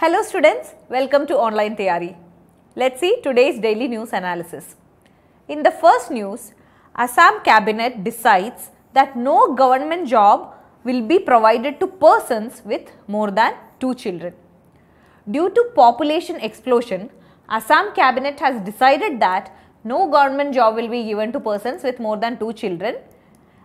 Hello students, welcome to Online Tyari. Let's see today's daily news analysis. In the first news, Assam cabinet decides that no government job will be provided to persons with more than two children. Due to population explosion, Assam cabinet has decided that no government job will be given to persons with more than two children.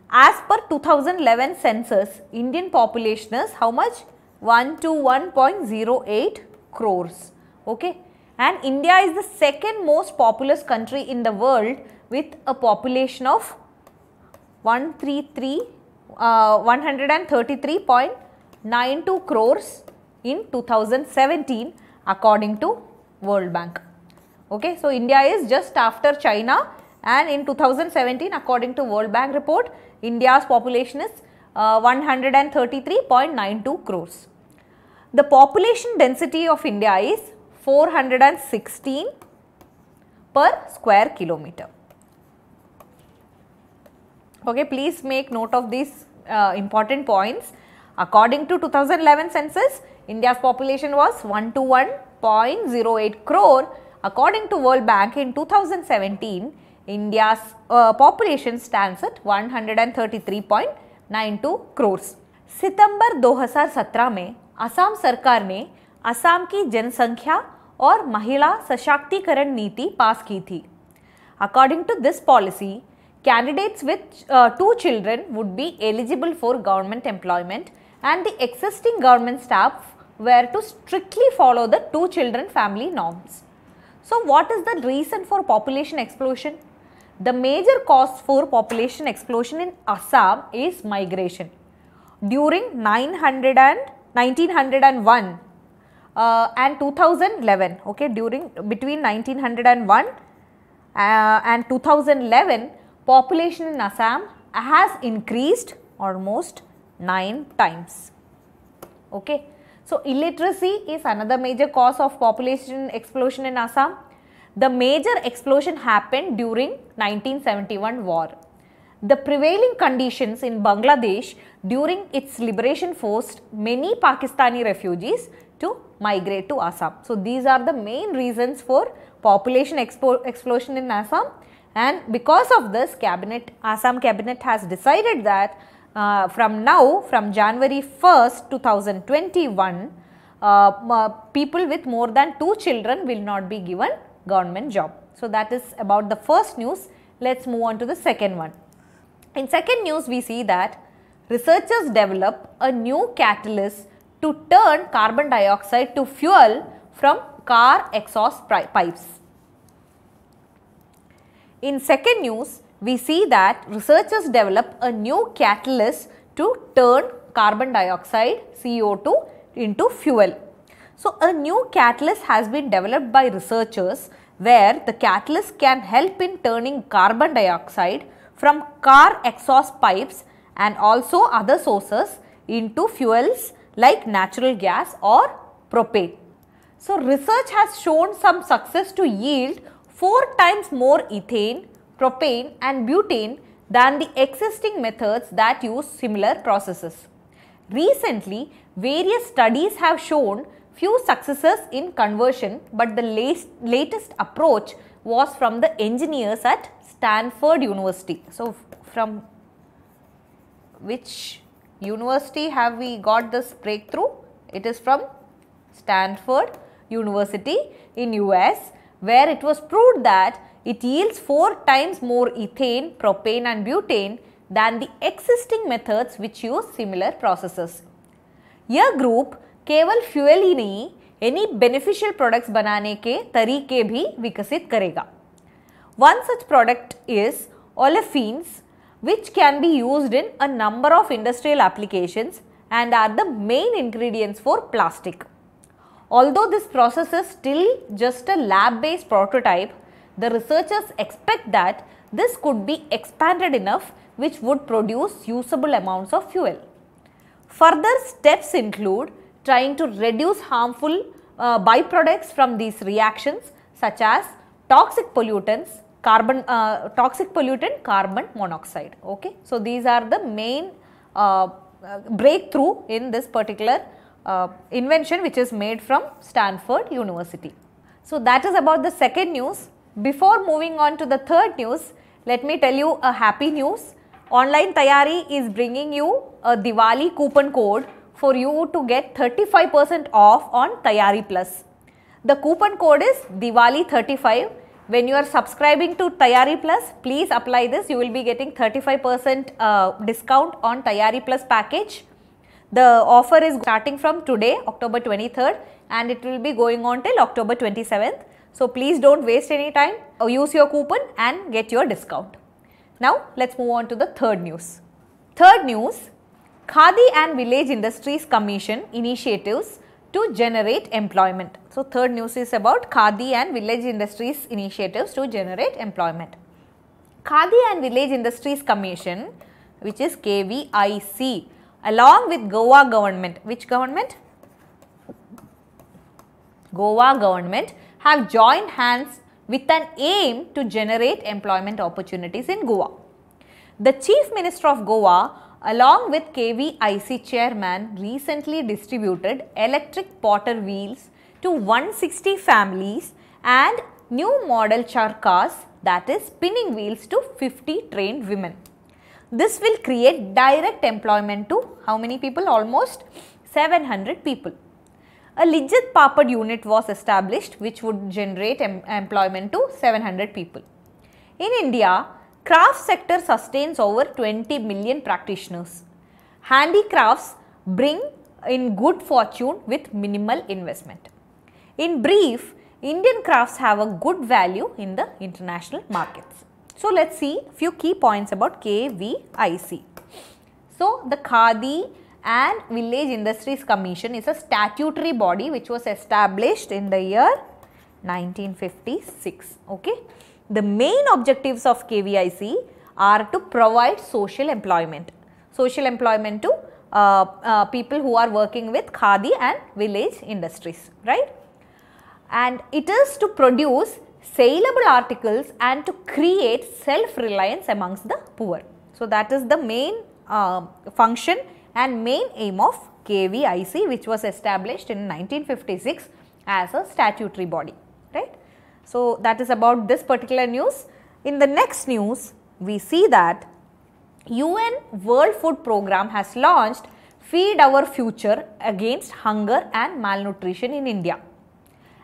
As per 2011 census, Indian population is how much? 121.08 crores. Okay. And India is the second most populous country in the world with a population of 133 uh, 133.92 crores in 2017 according to World Bank. Okay, so India is just after China and in 2017 according to World Bank report, India's population is uh, 133.92 crores The population density of India is 416 per square kilometer. Okay, please make note of these uh, important points. According to 2011 census, India's population was 121.08 crore. According to World Bank in 2017, India's uh, population stands at 133.92 crores. सितंबर 2017 में असम सरकार ने असम की जनसंख्या और महिला सशक्तिकरण नीति पास की थी according to this policy candidates with uh, two children would be eligible for government employment and the existing government staff were to strictly follow the two children family norms. So, what is the reason for population explosion? The major cause for population explosion in Assam is migration. During 900 and 1901 uh, and 2011, okay, during between 1901 uh, and 2011, population in Assam has increased almost 9 times. Okay. So, illiteracy is another major cause of population explosion in Assam. The major explosion happened during 1971 war. The prevailing conditions in Bangladesh during its liberation forced many Pakistani refugees to migrate to Assam. So, these are the main reasons for population explosion in Assam and because of this cabinet Assam cabinet has decided that uh, from now from January 1st 2021 uh, people with more than two children will not be given government job. So, that is about the first news. Let us move on to the second one. In second news we see that researchers develop a new catalyst to turn carbon dioxide to fuel from car exhaust pipes. In second news, we see that researchers develop a new catalyst to turn carbon dioxide CO2 into fuel. So, a new catalyst has been developed by researchers where the catalyst can help in turning carbon dioxide from car exhaust pipes and also other sources into fuels like natural gas or propane. So, research has shown some success to yield 4 times more ethane, propane and butane than the existing methods that use similar processes. Recently, various studies have shown few successes in conversion, but the latest, latest approach was from the engineers at Stanford University. So, from which university have we got this breakthrough? It is from Stanford University in US where it was proved that it yields 4 times more ethane, propane and butane than the existing methods which use similar processes. यह group केवल fuel ही नहीं any beneficial products बनाने के तरीके भी विकसित करेगा one such product is olefins which can be used in a number of industrial applications and are the main ingredients for plastic. Although this process is still just a lab based prototype, the researchers expect that this could be expanded enough which would produce usable amounts of fuel. Further steps include trying to reduce harmful uh, byproducts from these reactions such as toxic pollutants, carbon uh, toxic pollutant carbon monoxide. Okay. So, these are the main uh, breakthrough in this particular uh, invention which is made from Stanford University. So that is about the second news. Before moving on to the third news, let me tell you a happy news. Online Tyari is bringing you a Diwali coupon code for you to get 35% off on Tyari Plus. The coupon code is Diwali35. When you are subscribing to Tyari Plus, please apply this. You will be getting 35% uh, discount on Tyari Plus package. The offer is starting from today, October 23rd and it will be going on till October 27th. So please don't waste any time. Use your coupon and get your discount. Now let's move on to the third news. Third news, Khadi and Village Industries Commission initiatives to generate employment. So third news is about Khadi and Village Industries initiatives to generate employment. Khadi and Village Industries Commission which is KVIC along with Goa government. Which government? Goa government have joined hands with an aim to generate employment opportunities in Goa. The Chief Minister of Goa along with KVIC chairman recently distributed electric potter wheels to 160 families and new model charkas that is spinning wheels to 50 trained women. This will create direct employment to how many people? Almost 700 people. A Lijjat Papad unit was established which would generate em employment to 700 people. In India, craft sector sustains over 20 million practitioners. Handicrafts bring in good fortune with minimal investment. In brief, Indian crafts have a good value in the international markets. So, let us see few key points about KVIC. So, the Khadi and Village Industries Commission is a statutory body which was established in the year 1956. Okay. The main objectives of KVIC are to provide social employment, social employment to uh, uh, people who are working with Khadi and village industries, right. And it is to produce saleable articles and to create self-reliance amongst the poor. So, that is the main uh, function and main aim of KVIC which was established in 1956 as a statutory body, right. So, that is about this particular news. In the next news, we see that UN World Food Programme has launched Feed Our Future against hunger and malnutrition in India.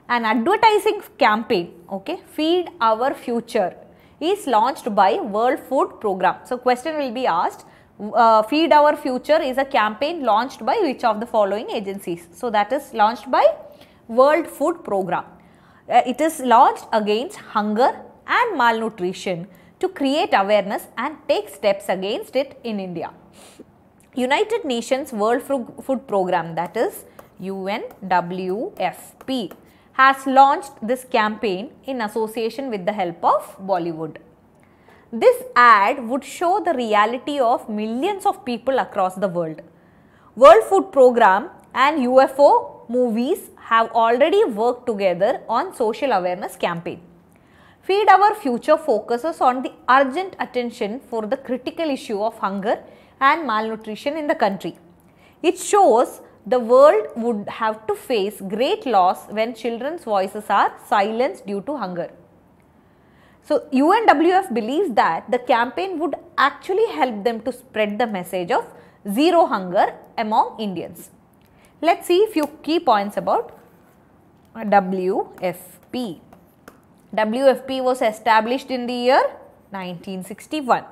An advertising campaign okay feed our future is launched by world food program. So question will be asked uh, feed our future is a campaign launched by which of the following agencies? So that is launched by world food program. uh, Uh, it is launched against hunger and malnutrition to create awareness and take steps against it in india united nations world food program that is unwfp has launched this campaign in association with the help of Bollywood. This ad would show the reality of millions of people across the world. World Food Program and UFO movies have already worked together on social awareness campaign. Feed Our Future focuses on the urgent attention for the critical issue of hunger and malnutrition in the country. It shows the world would have to face great loss when children's voices are silenced due to hunger. So, UNWF believes that the campaign would actually help them to spread the message of zero hunger among Indians. Let us see few key points about WFP. WFP was established in the year 1961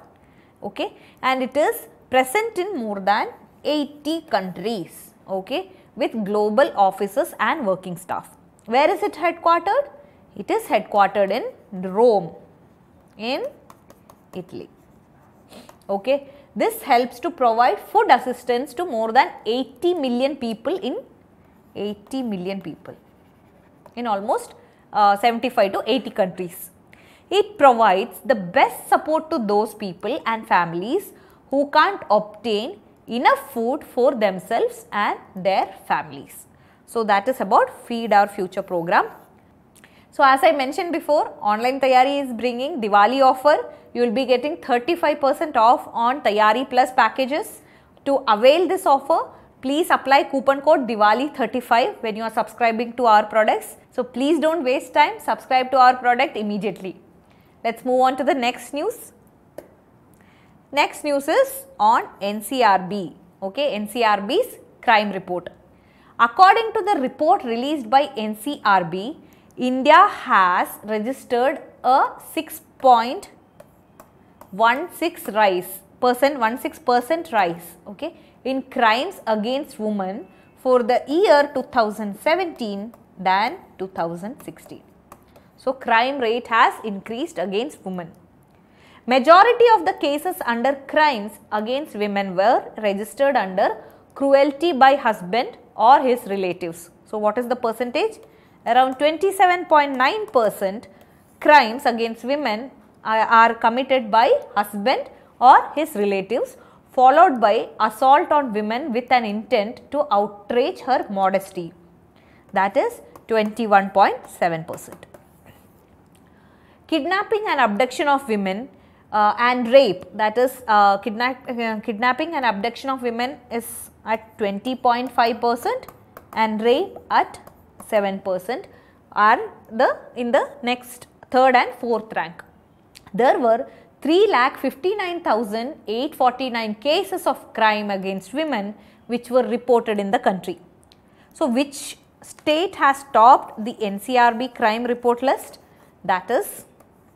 okay, and it is present in more than 80 countries okay, with global offices and working staff. Where is it headquartered? It is headquartered in Rome in Italy. Okay. This helps to provide food assistance to more than 80 million people in 80 million people in almost uh, 75 to 80 countries. It provides the best support to those people and families who can't obtain enough food for themselves and their families. So, that is about Feed Our Future program. So, as I mentioned before, Online Tyari is bringing Diwali offer. You will be getting 35% off on Tyari Plus packages. To avail this offer, Please apply coupon code Diwali35 when you are subscribing to our products. So please don't waste time, subscribe to our product immediately. Let's move on to the next news. Next news is on NCRB, okay, NCRB's crime report. According to the report released by NCRB, India has registered a 6.16 rise percent 16 percent rise okay in crimes against women for the year 2017 than 2016 so crime rate has increased against women. Majority of the cases under crimes against women were registered under cruelty by husband or his relatives. So what is the percentage? Around 27.9 percent crimes against women are committed by husband or his relatives followed by assault on women with an intent to outrage her modesty that is 21.7 percent. Kidnapping and abduction of women uh, and rape that is uh, uh, kidnapping and abduction of women is at 20.5 percent and rape at 7 percent are the in the next third and fourth rank. There were 3,59,849 cases of crime against women which were reported in the country. So, which state has topped the NCRB crime report list? That is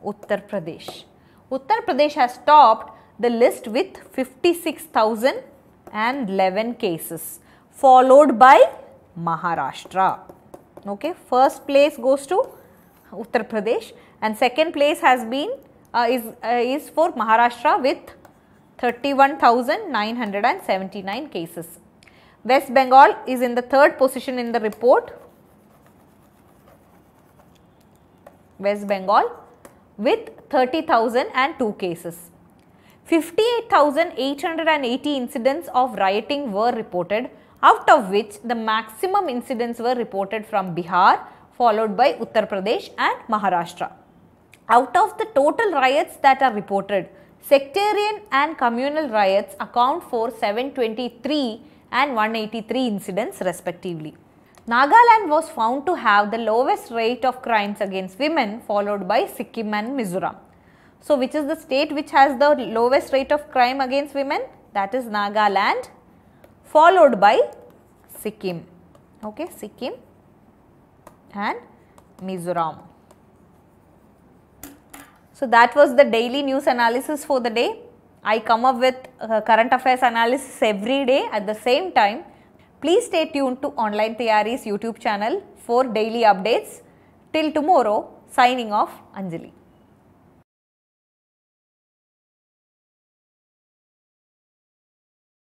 Uttar Pradesh. Uttar Pradesh has topped the list with 56,011 cases followed by Maharashtra. Okay, first place goes to Uttar Pradesh and second place has been uh, is, uh, is for Maharashtra with 31,979 cases. West Bengal is in the third position in the report. West Bengal with 30,002 cases. 58,880 incidents of rioting were reported out of which the maximum incidents were reported from Bihar followed by Uttar Pradesh and Maharashtra. Out of the total riots that are reported, sectarian and communal riots account for 723 and 183 incidents respectively. Nagaland was found to have the lowest rate of crimes against women followed by Sikkim and Mizoram. So, which is the state which has the lowest rate of crime against women? That is Nagaland followed by Sikkim. Okay, Sikkim and Mizoram. So that was the daily news analysis for the day. I come up with uh, current affairs analysis every day at the same time. Please stay tuned to Online Tyari's YouTube channel for daily updates. Till tomorrow, signing off Anjali.